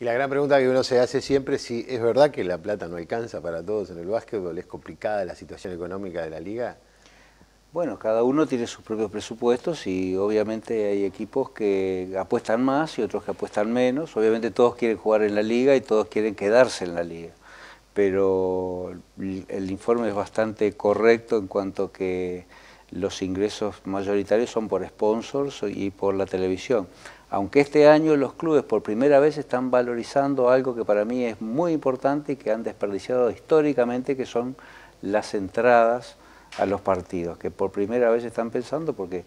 Y la gran pregunta que uno se hace siempre es si es verdad que la plata no alcanza para todos en el básquetbol, es complicada la situación económica de la liga. Bueno, cada uno tiene sus propios presupuestos y obviamente hay equipos que apuestan más y otros que apuestan menos. Obviamente todos quieren jugar en la liga y todos quieren quedarse en la liga. Pero el informe es bastante correcto en cuanto que los ingresos mayoritarios son por sponsors y por la televisión. Aunque este año los clubes por primera vez están valorizando algo que para mí es muy importante y que han desperdiciado históricamente, que son las entradas a los partidos, que por primera vez están pensando, porque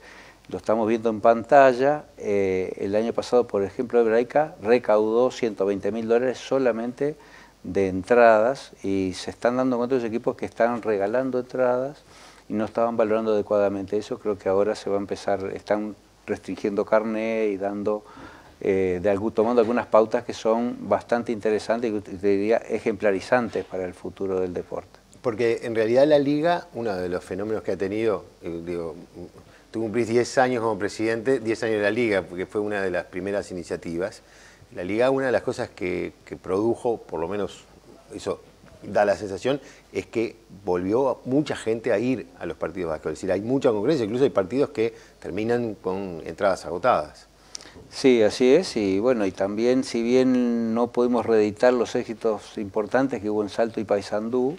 lo estamos viendo en pantalla, eh, el año pasado, por ejemplo, Hebraica recaudó 120 mil dólares solamente de entradas y se están dando cuenta los equipos que están regalando entradas y no estaban valorando adecuadamente. Eso, creo que ahora se va a empezar, están restringiendo carne y dando, eh, de algún, tomando algunas pautas que son bastante interesantes y te diría ejemplarizantes para el futuro del deporte. Porque en realidad la liga, uno de los fenómenos que ha tenido, eh, digo, tú cumplís 10 años como presidente, 10 años de la liga, porque fue una de las primeras iniciativas. La liga, una de las cosas que, que produjo, por lo menos eso da la sensación, es que volvió mucha gente a ir a los partidos vascos. Es decir, hay mucha concurrencia, incluso hay partidos que terminan con entradas agotadas. Sí, así es, y bueno, y también si bien no pudimos reeditar los éxitos importantes que hubo en Salto y Paysandú,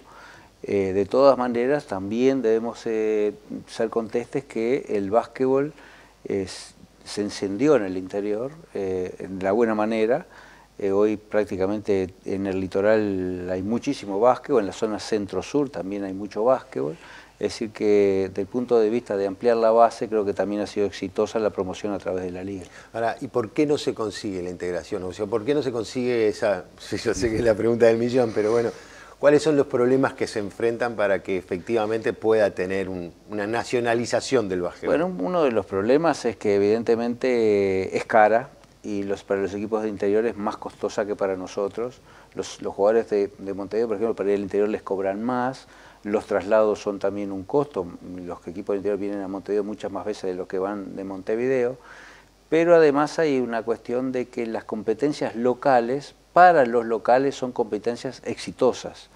eh, de todas maneras también debemos eh, ser contestes que el básquetbol se encendió en el interior eh, de la buena manera, eh, hoy prácticamente en el litoral hay muchísimo básquetbol, en la zona centro-sur también hay mucho básquetbol. Es decir, que desde el punto de vista de ampliar la base, creo que también ha sido exitosa la promoción a través de la liga. Ahora, ¿y por qué no se consigue la integración? O sea, ¿por qué no se consigue esa, yo sé que es la pregunta del millón, pero bueno, ¿cuáles son los problemas que se enfrentan para que efectivamente pueda tener una nacionalización del básquetbol? Bueno, uno de los problemas es que evidentemente es cara, y los, para los equipos de interior es más costosa que para nosotros. Los, jugadores de, Montevideo, por ejemplo, para al interior les cobran más, los traslados son también un costo, los equipos de interior vienen a Montevideo muchas más veces de los que van de Montevideo, pero además hay una cuestión de que las competencias locales, para los locales son competencias exitosas.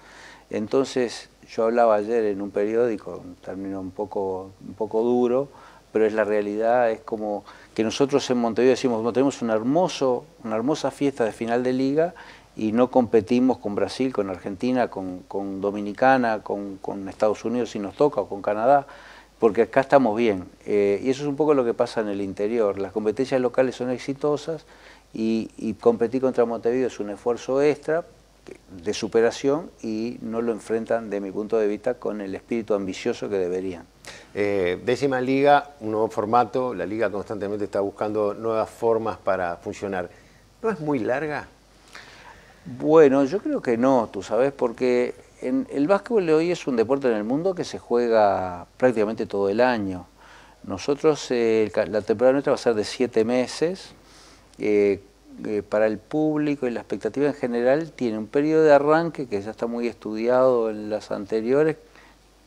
Entonces, yo hablaba ayer en un periódico, un término un poco, un poco duro, pero es la realidad, es como que nosotros en Montevideo decimos, tenemos una, hermoso, una hermosa fiesta de final de liga y no competimos con Brasil, con Argentina, con, Dominicana, con, Estados Unidos si nos toca, o con Canadá, porque acá estamos bien. Eh, y eso es un poco lo que pasa en el interior. Las competencias locales son exitosas y, y competir contra Montevideo es un esfuerzo extra, de superación y no lo enfrentan, de mi punto de vista, con el espíritu ambicioso que deberían. Eh, décima liga, un nuevo formato, la liga constantemente está buscando nuevas formas para funcionar. ¿No es muy larga? Bueno, yo creo que no, tú sabes, porque el básquetbol de hoy es un deporte en el mundo que se juega prácticamente todo el año. Nosotros, eh, la temporada nuestra va a ser de siete meses, eh, para el público y la expectativa en general tiene un periodo de arranque que ya está muy estudiado en las anteriores,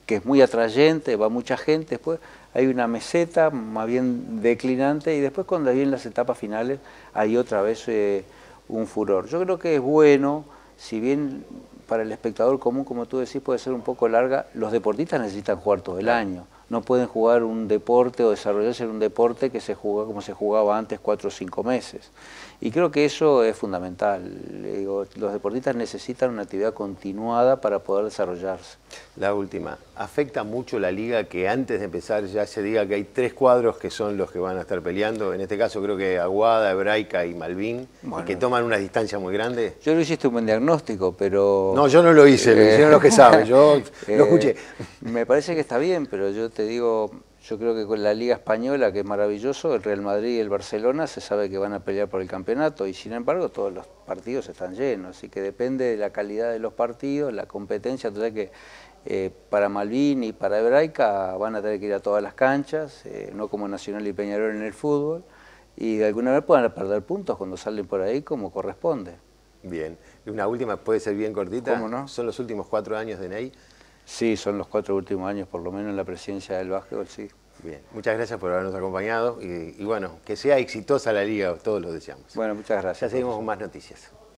que es muy atrayente, va mucha gente, después hay una meseta más bien declinante y después cuando vienen las etapas finales hay otra vez eh, un furor. Yo creo que es bueno, si bien para el espectador común, como tú decís, puede ser un poco larga, los deportistas necesitan jugar todo el año. No pueden jugar un deporte o desarrollarse en un deporte que se juega como se jugaba antes cuatro o cinco meses. Y creo que eso es fundamental. los deportistas necesitan una actividad continuada para poder desarrollarse. La última, ¿afecta mucho la liga que antes de empezar ya se diga que hay tres cuadros que son los que van a estar peleando? En este caso creo que Aguada, Hebraica y Malvin, que toman una distancia muy grande. Yo no hiciste un buen diagnóstico, pero... No, yo no lo hice, lo eh, hicieron los que saben, yo lo eh, escuché. Me parece que está bien, pero yo te digo, yo creo que con la Liga Española, que es maravilloso, el Real Madrid y el Barcelona se sabe que van a pelear por el campeonato y sin embargo todos los partidos están llenos, así que depende de la calidad de los partidos, la competencia, entonces que eh, para Malvin y para Hebraica van a tener que ir a todas las canchas, eh, no como Nacional y Peñarol en el fútbol, y de alguna vez puedan perder puntos cuando salen por ahí como corresponde. Bien, y una última puede ser bien cortita, ¿Cómo no? son los últimos cuatro años de Ney. Sí, son los cuatro últimos años, por lo menos en la presidencia del básquetbol, sí. Bien, muchas gracias por habernos acompañado y, y bueno, que sea exitosa la liga, todos lo deseamos. Bueno, muchas gracias. Ya seguimos con más noticias.